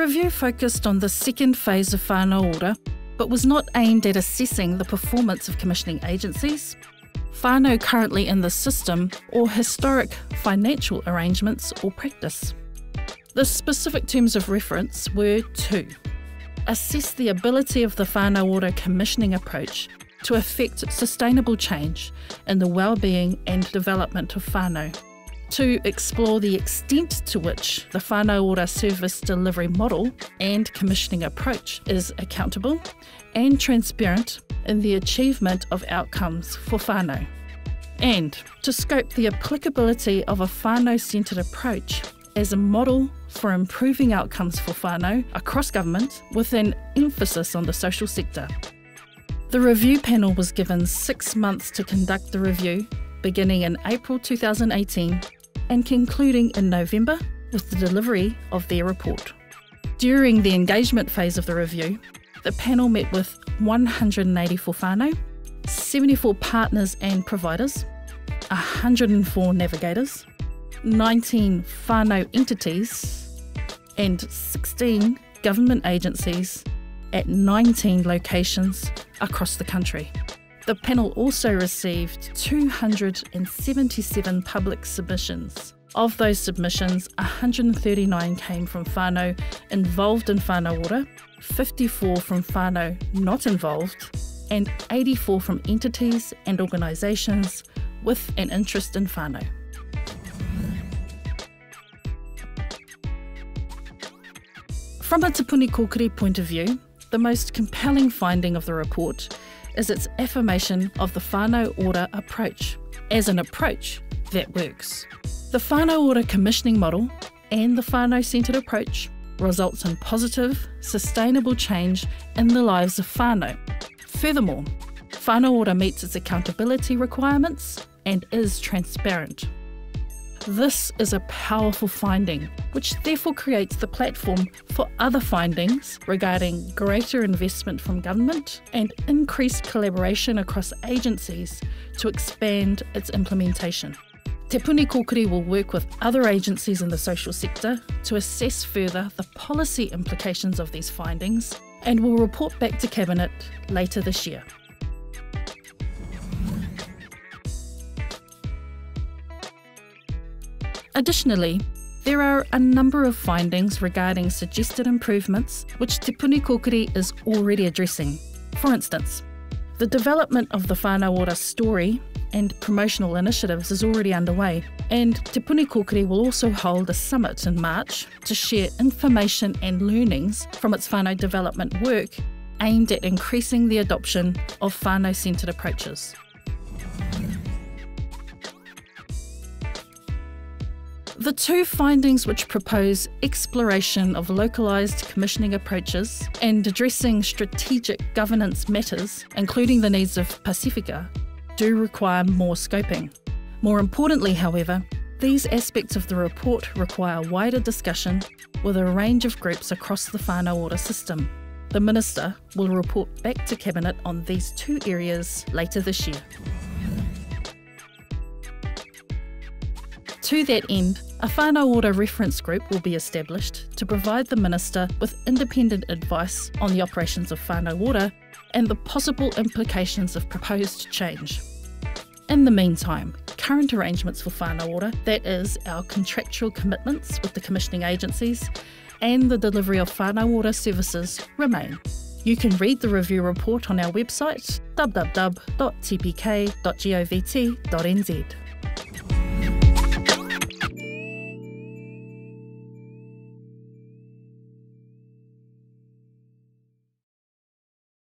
review focused on the second phase of whānau ora, but was not aimed at assessing the performance of commissioning agencies, whānau currently in the system, or historic financial arrangements or practice. The specific terms of reference were two. Assess the ability of the whānau ora commissioning approach to affect sustainable change in the well-being and development of whānau. To explore the extent to which the whānau ora service delivery model and commissioning approach is accountable and transparent in the achievement of outcomes for whānau. And to scope the applicability of a whānau-centred approach as a model for improving outcomes for whānau across government with an emphasis on the social sector. The review panel was given six months to conduct the review, beginning in April 2018 and concluding in November with the delivery of their report. During the engagement phase of the review, the panel met with 184 whānau, 74 partners and providers, 104 navigators, 19 whānau entities, and 16 government agencies at 19 locations across the country. The panel also received 277 public submissions. Of those submissions, 139 came from whānau involved in whānau ora, 54 from whānau not involved, and 84 from entities and organisations with an interest in whānau. From a Te Kōkiri point of view, the most compelling finding of the report is its affirmation of the whānau Ora approach as an approach that works. The whānau Ora commissioning model and the whānau centred approach results in positive, sustainable change in the lives of whānau. Furthermore, whānau Ora meets its accountability requirements and is transparent. This is a powerful finding, which therefore creates the platform for other findings regarding greater investment from government and increased collaboration across agencies to expand its implementation. Te Puni Kōkiri will work with other agencies in the social sector to assess further the policy implications of these findings and will report back to Cabinet later this year. Additionally, there are a number of findings regarding suggested improvements which Te Puni Kōkiri is already addressing. For instance, the development of the Whānau story and promotional initiatives is already underway, and Te Puni Kōkiri will also hold a summit in March to share information and learnings from its whānau development work aimed at increasing the adoption of whānau centred approaches. The two findings which propose exploration of localised commissioning approaches and addressing strategic governance matters, including the needs of Pacifica, do require more scoping. More importantly, however, these aspects of the report require wider discussion with a range of groups across the whānau ora system. The Minister will report back to Cabinet on these two areas later this year. To that end, a whānau ora reference group will be established to provide the Minister with independent advice on the operations of whānau ora and the possible implications of proposed change. In the meantime, current arrangements for whānau ora, that is, our contractual commitments with the commissioning agencies, and the delivery of whānau ora services remain. You can read the review report on our website www.tpk.govt.nz.